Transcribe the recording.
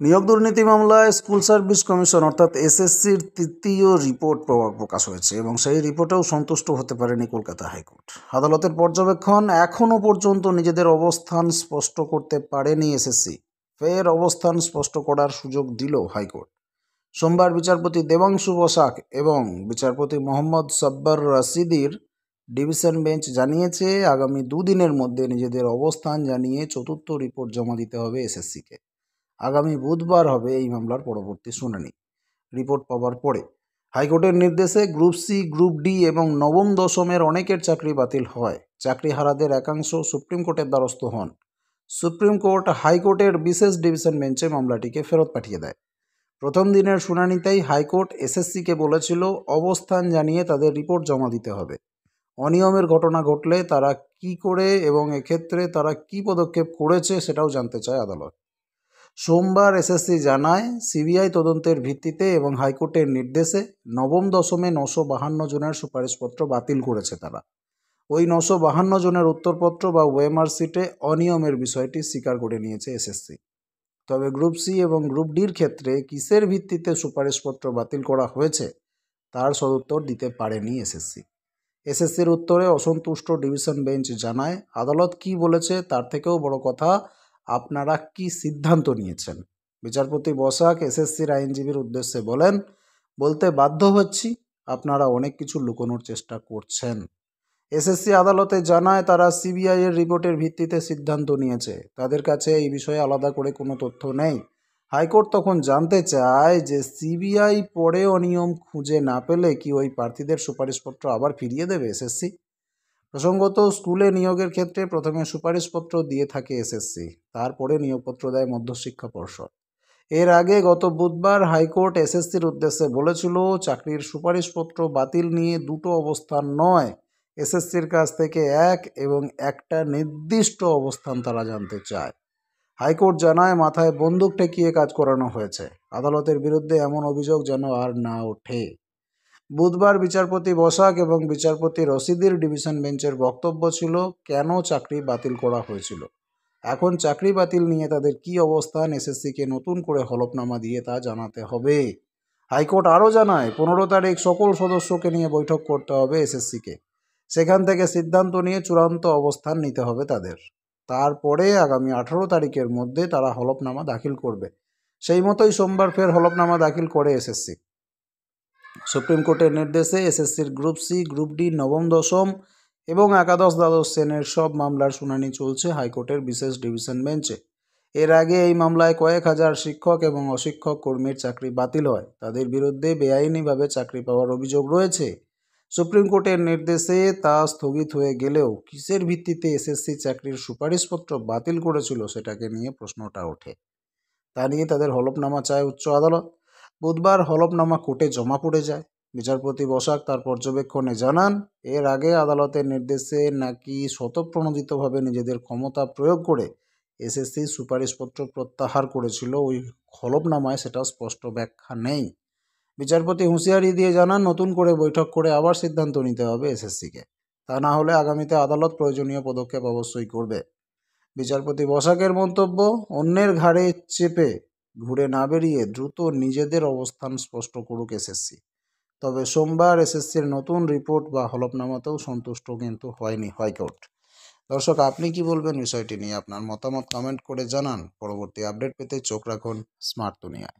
নিয়োগ দুর্নীতি মামলায় স্কুল সার্ভিস কমিশন অর্থাৎ এসএসসির তৃতীয় রিপোর্ট প্রকাশ হয়েছে এবং সেই রিপোর্টেও সন্তুষ্ট হতে পারেনি কলকাতা হাইকোর্ট। আদালতের পর্যবেক্ষণ এখনও পর্যন্ত নিজেদের অবস্থান স্পষ্ট করতে পারেনি এসএসসি। ফের অবস্থান স্পষ্ট করার সুযোগ দিল হাইকোর্ট। সোমবার বিচারপতি দেবাংশু বসাক এবং বিচারপতি মোহাম্মদ সাব্বার রাশিদির ডিভিশন বেঞ্চ জানিয়েছে, আগামী দুদিনের মধ্যে নিজেদের অবস্থান জানিয়ে চতুর্থ রিপোর্ট জমা দিতে হবে এসএসসিকে। আগামী বুধবার হবে এই মামলার পরবর্তী শুনানি। রিপোর্ট পাওয়ার পরে হাইকোর্টের নির্দেশে গ্রুপ সি, গ্রুপ ডি এবং নবম দশমের অনেকের চাকরি বাতিল হয়। চাকরি হারাদের একাংশ সুপ্রিম কোর্টের দ্বারস্থ হন। সুপ্রিম কোর্ট হাইকোর্টের বিশেষ ডিভিশন বেঞ্চে মামলাটিকে ফেরত পাঠিয়ে দেয়। প্রথম দিনের শুনানিতেই হাইকোর্ট এসএসসিকে বলেছিল, অবস্থান জানিয়ে তাদের রিপোর্ট জমা দিতে হবে। অনিয়মের ঘটনা ঘটলে তারা কি করে এবং এক্ষেত্রে তারা কি পদক্ষেপ করেছে সেটাও জানতে চায় আদালত। সোমবার এসএসসি জানায় সিবিআই তদন্তের ভিত্তিতে এবং হাইকোর্টের নির্দেশে নবম দশমে নশো বাহান্ন জনের সুপারিশপত্র বাতিল করেছে তারা। ওই নশো বাহান্ন জনের উত্তরপত্র বা ওয়েমার সিটে অনিয়মের বিষয়টি স্বীকার করে নিয়েছে এসএসসি। তবে গ্রুপ সি এবং গ্রুপ ডির ক্ষেত্রে কিসের ভিত্তিতে সুপারিশপত্র বাতিল করা হয়েছে তার সদুত্তর দিতে পারেনি এসএসসি। এসএসসির উত্তরে অসন্তুষ্ট ডিভিশন বেঞ্চ জানায়, আদালত কি বলেছে তার থেকেও বড় কথা আপনারা কি সিদ্ধান্ত নিয়েছেন? বিচারপতি বসাক এসএসসির আইনজীবীর উদ্দেশ্যে বলেন, বলতে বাধ্য হচ্ছি, আপনারা অনেক কিছু লুকোনোর চেষ্টা করছেন। এসএসসি আদালতে জানায়, তারা সিবিআই এর রিপোর্টের ভিত্তিতে সিদ্ধান্ত নিয়েছে। তাদের কাছে এই বিষয়ে আলাদা করে কোনো তথ্য নেই। হাইকোর্ট তখন জানতে চায় যে সিবিআই পরে অনিয়ম খুঁজে না পেলে কি ওই প্রার্থীদের সুপারিশপত্র আবার ফিরিয়ে দেবে এসএসসি প্রসঙ্গত, স্কুলে নিয়োগের ক্ষেত্রে প্রথমে সুপারিশপত্র দিয়ে থাকে এসএসসি, তারপরে নিয়োগপত্র দেয় মধ্যশিক্ষা পর্ষদ। এর আগে গত বুধবার হাইকোর্ট এসএসসির উদ্দেশ্যে বলেছিল, চাকরির সুপারিশপত্র বাতিল নিয়ে দুটো অবস্থান নয়, এসএসসির কাছ থেকে এক এবং একটা নির্দিষ্ট অবস্থান তারা জানতে চায়। হাইকোর্ট জানায়, মাথায় বন্দুক ঠেকিয়ে কাজ করানো হয়েছে। আদালতের বিরুদ্ধে এমন অভিযোগ যেন আর না ওঠে। বুধবার বিচারপতি বসাক এবং বিচারপতি রশিদির ডিভিশন বেঞ্চের বক্তব্য ছিল, কেন চাকরি বাতিল করা হয়েছিল? এখন চাকরি বাতিল নিয়ে তাদের কি অবস্থান, এসএসসিকে নতুন করে হলফনামা দিয়ে তা জানাতে হবে। হাইকোর্ট আরও জানায়, পনেরো তারিখ সকল সদস্যকে নিয়ে বৈঠক করতে হবে এসএসসিকে। সেখান থেকে সিদ্ধান্ত নিয়ে চূড়ান্ত অবস্থান নিতে হবে তাদের। তারপরে আগামী আঠারো তারিখের মধ্যে তারা হলফনামা দাখিল করবে। সেই মতোই সোমবার ফের হলফনামা দাখিল করে এসএসসি। সুপ্রিম কোর্টের নির্দেশে এসএসসির গ্রুপ সি, গ্রুপ ডি, নবম, দশম এবং একাদশ দ্বাদশ শ্রেণির সব মামলার শুনানি চলছে হাইকোর্টের বিশেষ ডিভিশন বেঞ্চে। এর আগে এই মামলায় কয়েক হাজার শিক্ষক এবং অশিক্ষক কর্মীর চাকরি বাতিল হয়। তাদের বিরুদ্ধে বেআইনিভাবে চাকরি পাওয়ার অভিযোগ রয়েছে। সুপ্রিম কোর্টের নির্দেশে তা স্থগিত হয়ে গেলেও কিসের ভিত্তিতে এসএসসি চাকরির সুপারিশপত্র বাতিল করেছিল সেটাকে নিয়ে প্রশ্নটা ওঠে। তা নিয়ে তাদের হলফনামা চায় উচ্চ আদালত। বুধবার হলফনামা কোর্টে জমা পড়ে যায়। বিচারপতি বসাক তার পর্যবেক্ষণে জানান, এর আগে আদালতের নির্দেশে নাকি স্বতঃপ্রণোদিতভাবে নিজেদের ক্ষমতা প্রয়োগ করে এসএসসি সুপারিশপত্র প্রত্যাহার করেছিল ওই হলফনামায় সেটা স্পষ্ট ব্যাখ্যা নেই। বিচারপতি হুঁশিয়ারি দিয়ে জানান, নতুন করে বৈঠক করে আবার সিদ্ধান্ত নিতে হবে এসএসসিকে। তা না হলে আগামীতে আদালত প্রয়োজনীয় পদক্ষেপ অবশ্যই করবে। বিচারপতি বসাকের মন্তব্য, অন্যের ঘাড়ে চেপে ঘুরে না বেরিয়ে দ্রুত নিজেদের অবস্থান স্পষ্ট করুক এসএসসি। তবে সোমবার এসএসসির নতুন রিপোর্ট বা হলফনামাতেও সন্তুষ্ট কিন্তু হয়নি হাইকোর্ট। দর্শক, আপনি কি বলবেন বিষয়টি নিয়ে? আপনার মতামত কমেন্ট করে জানান। পরবর্তী আপডেট পেতে চোখ রাখুন স্মার্ট দুনিয়ায়।